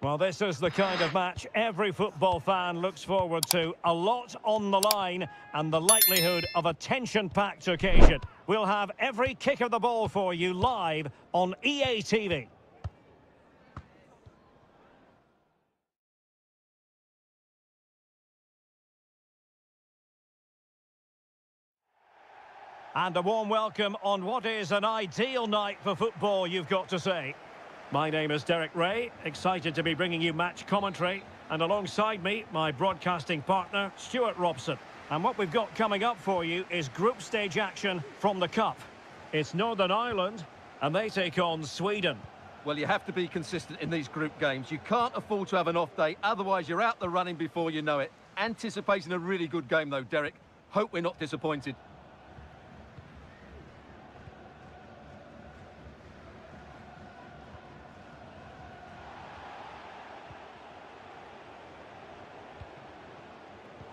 Well, this is the kind of match every football fan looks forward to. A lot on the line and the likelihood of a tension-packed occasion. We'll have every kick of the ball for you live on EA TV. And a warm welcome on what is an ideal night for football, you've got to say. My name is Derek Ray, excited to be bringing you match commentary. And alongside me, my broadcasting partner, Stuart Robson. And what we've got coming up for you is group stage action from the Cup. It's Northern Ireland, and they take on Sweden. Well, you have to be consistent in these group games. You can't afford to have an off day, otherwise you're out the running before you know it. Anticipating a really good game, though, Derek. Hope we're not disappointed.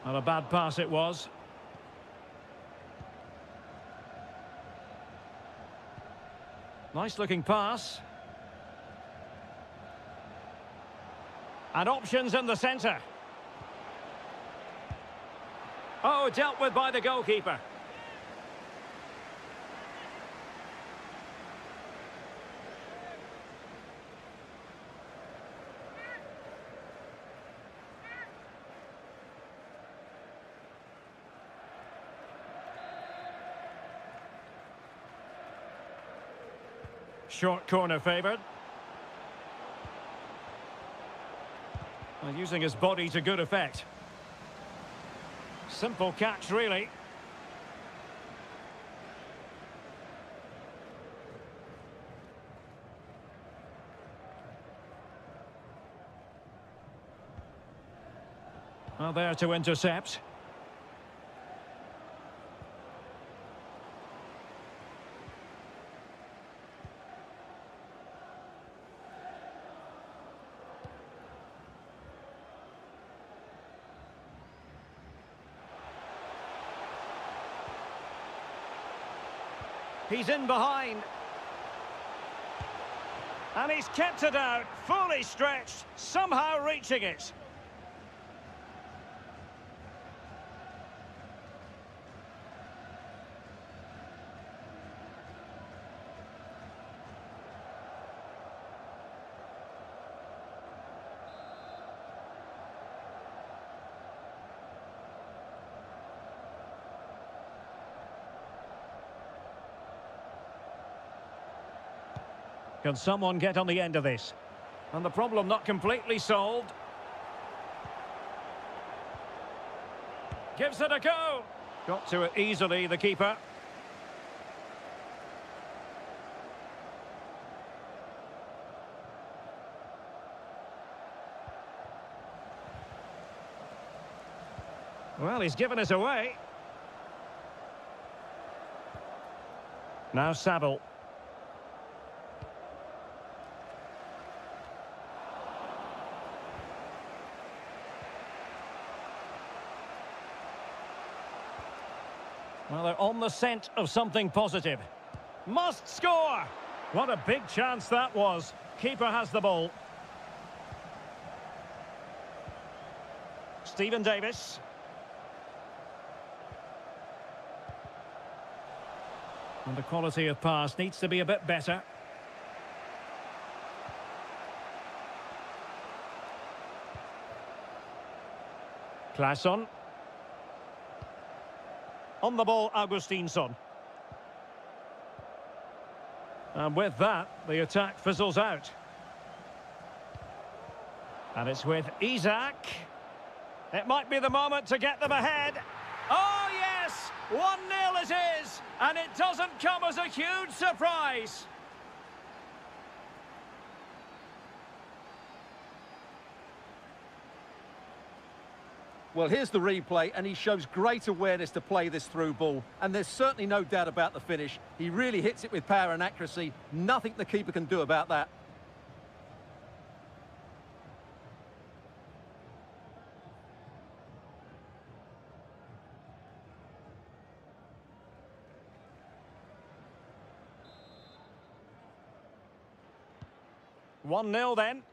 Not a bad pass it was. Nice looking pass. And options in the centre. Oh, dealt with by the goalkeeper. Short corner favoured. Using his body to good effect. Simple catch, really. Well, there to intercept. He's in behind. And he's kept it out, fully stretched, somehow reaching it. Can someone get on the end of this? And the problem not completely solved. Gives it a go. Got to it easily, the keeper. Well, he's given us away. Now Saville. Well, they're on the scent of something positive. Must score! What a big chance that was. Keeper has the ball. Stephen Davis. And the quality of pass needs to be a bit better. Claesson. On the ball, Augustinsson. And with that, the attack fizzles out. And it's with Isak. It might be the moment to get them ahead. Oh, yes! 1-0 it is! And it doesn't come as a huge surprise. Well, here's the replay, and he shows great awareness to play this through ball. And there's certainly no doubt about the finish. He really hits it with power and accuracy. Nothing the keeper can do about that. One 0 then.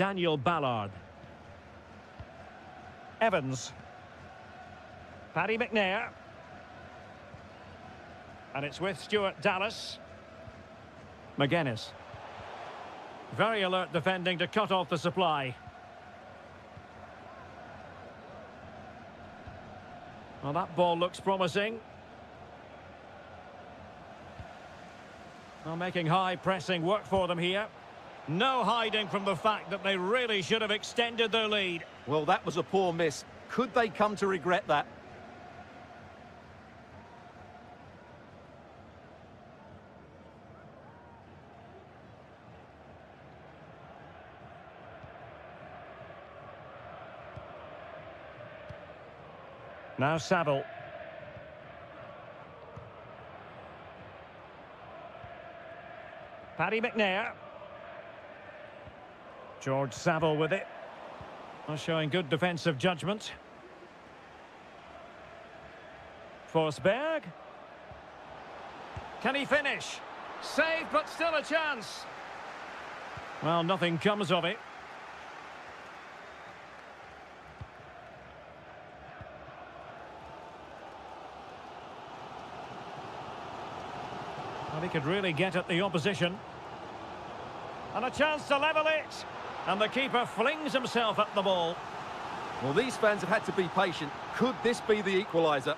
Daniel Ballard. Evans. Paddy McNair. And it's with Stuart Dallas. McGuinness. Very alert defending to cut off the supply. Well, that ball looks promising. Well, making high pressing work for them here. No hiding from the fact that they really should have extended their lead. Well, that was a poor miss. Could they come to regret that? Now Saville. Paddy McNair. George Saville with it. Well, showing good defensive judgment. Forsberg. Can he finish? Saved, but still a chance. Well, nothing comes of it. Well, he could really get at the opposition. And a chance to level it. And the keeper flings himself at the ball. Well, these fans have had to be patient. Could this be the equaliser?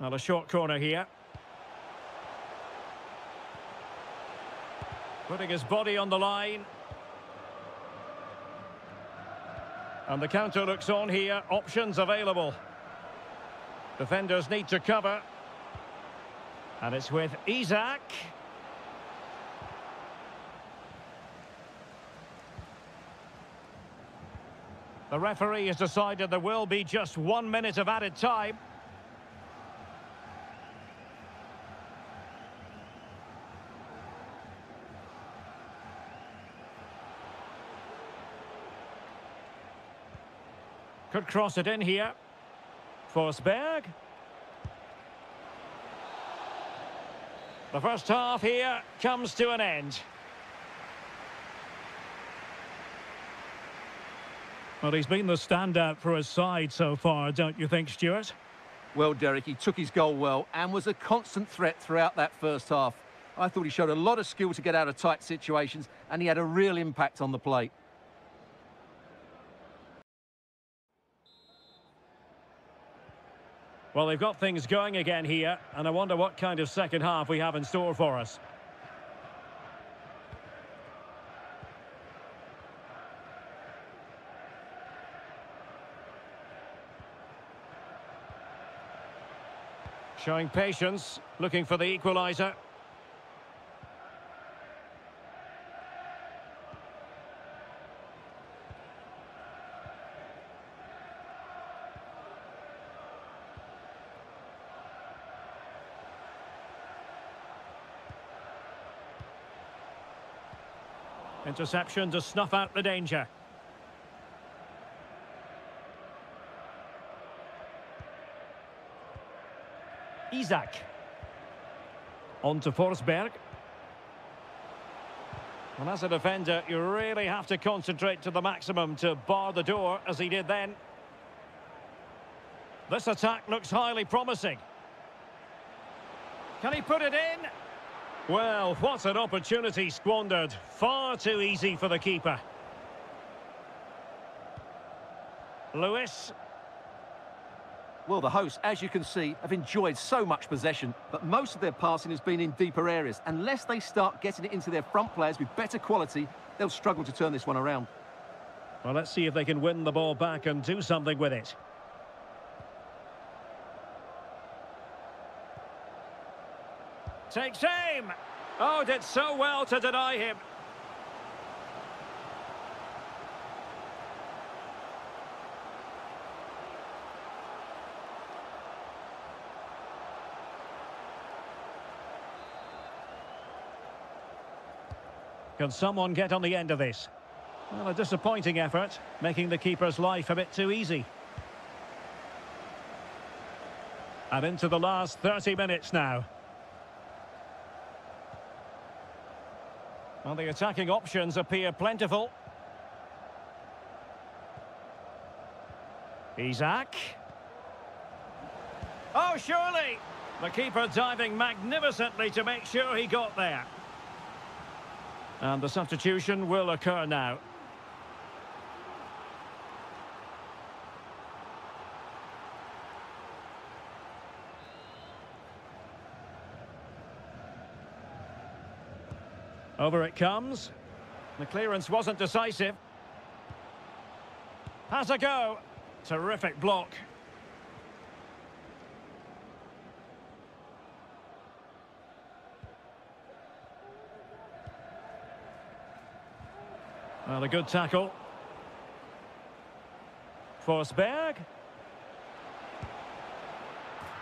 Well, a short corner here. Putting his body on the line. And the counter looks on here. Options available. Defenders need to cover. And it's with Isak. The referee has decided there will be just one minute of added time. Could cross it in here. For Forsberg. The first half here comes to an end. Well, he's been the standout for his side so far, don't you think, Stuart? Well, Derek, he took his goal well and was a constant threat throughout that first half. I thought he showed a lot of skill to get out of tight situations and he had a real impact on the plate. Well, they've got things going again here, and I wonder what kind of second half we have in store for us. Showing patience, looking for the equaliser. Interception to snuff out the danger. Isak. On to Forsberg. And as a defender, you really have to concentrate to the maximum to bar the door, as he did then. This attack looks highly promising. Can he put it in? Well, what an opportunity squandered. Far too easy for the keeper. Lewis. Well, the hosts, as you can see, have enjoyed so much possession, but most of their passing has been in deeper areas. Unless they start getting it into their front players with better quality, they'll struggle to turn this one around. Well, let's see if they can win the ball back and do something with it. takes aim. Oh, did so well to deny him. Can someone get on the end of this? Well, a disappointing effort, making the keeper's life a bit too easy. And into the last 30 minutes now. Well, the attacking options appear plentiful. Isak. Oh, surely! The keeper diving magnificently to make sure he got there. And the substitution will occur now. Over it comes. The clearance wasn't decisive. Has a go. Terrific block. Well, a good tackle. Forsberg.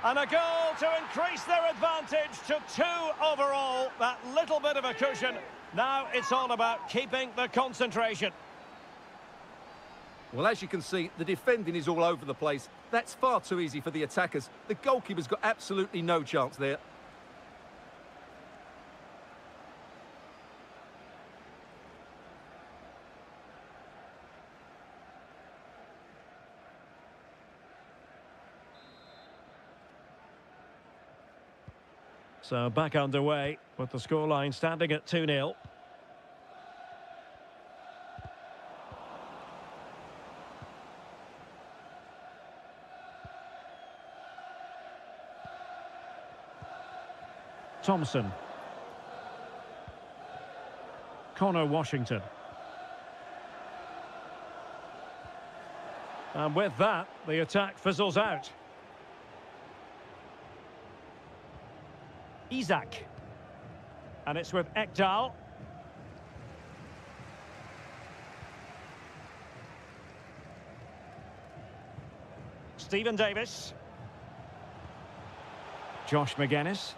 And a goal to increase their advantage to two overall. That little bit of a cushion. Now it's all about keeping the concentration. Well, as you can see, the defending is all over the place. That's far too easy for the attackers. The goalkeeper's got absolutely no chance there. So back underway with the scoreline standing at 2-0. Thompson. Conor Washington. And with that, the attack fizzles out. Isak. And it's with Ekdal. Stephen Davis. Josh Magennis.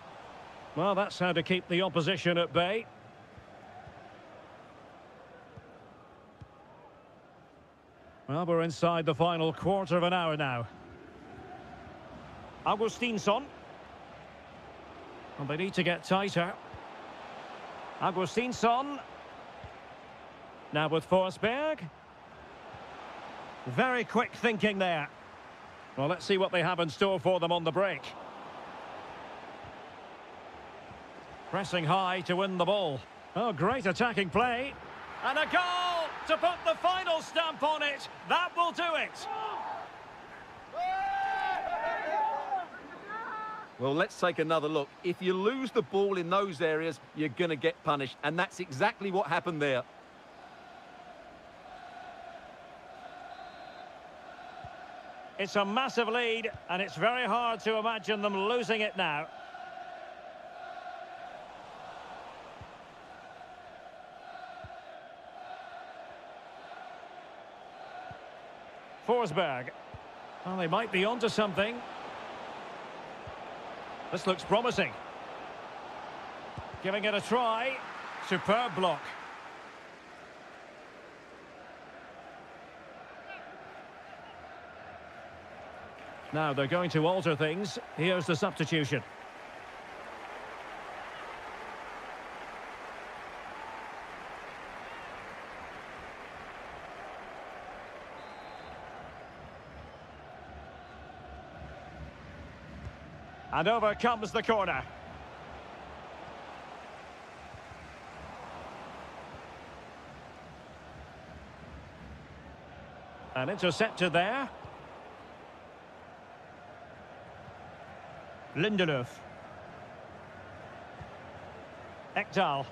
Well, that's how to keep the opposition at bay. Well, we're inside the final quarter of an hour now. Augustinsson. And they need to get tighter. Augustinsson. Now with Forsberg. Very quick thinking there. Well, let's see what they have in store for them on the break. Pressing high to win the ball. Oh, great attacking play. And a goal to put the final stamp on it. That will do it. Well, let's take another look. If you lose the ball in those areas, you're going to get punished. And that's exactly what happened there. It's a massive lead, and it's very hard to imagine them losing it now. Forsberg. Well, they might be onto something. This looks promising. Giving it a try. Superb block. Now they're going to alter things. Here's the substitution. And over comes the corner. An interceptor there. Lindelöf. Ekdal.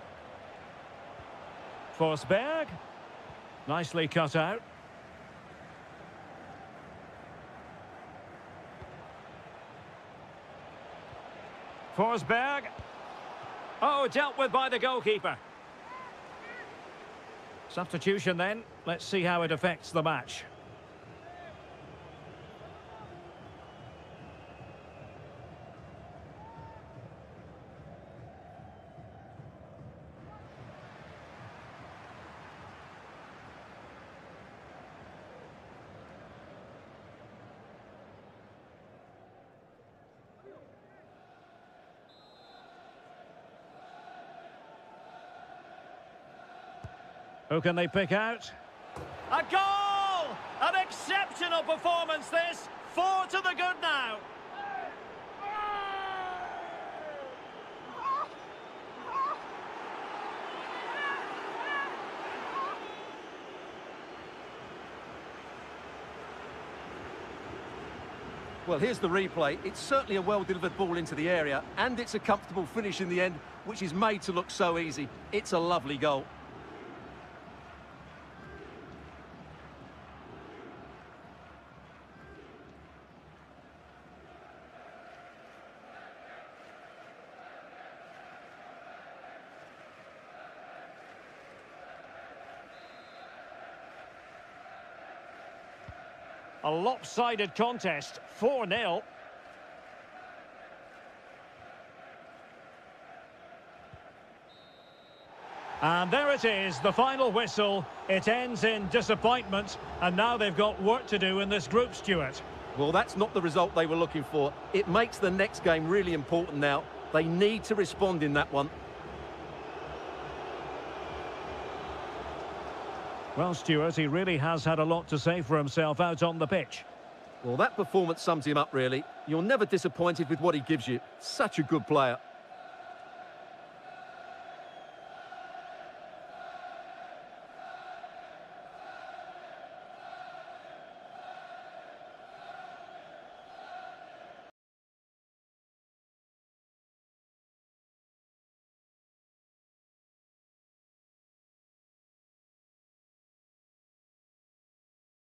Forsberg. Nicely cut out. Forsberg. Oh, dealt with by the goalkeeper. Substitution then. Let's see how it affects the match. Who can they pick out? A goal! An exceptional performance this. Four to the good now. Well, here's the replay. It's certainly a well-delivered ball into the area, and it's a comfortable finish in the end, which is made to look so easy. It's a lovely goal. A lopsided contest, 4-0. And there it is, the final whistle. It ends in disappointment, and now they've got work to do in this group, Stuart. Well, that's not the result they were looking for. It makes the next game really important now. They need to respond in that one. Well, Stuart, he really has had a lot to say for himself out on the pitch. Well, that performance sums him up, really. You're never disappointed with what he gives you. Such a good player.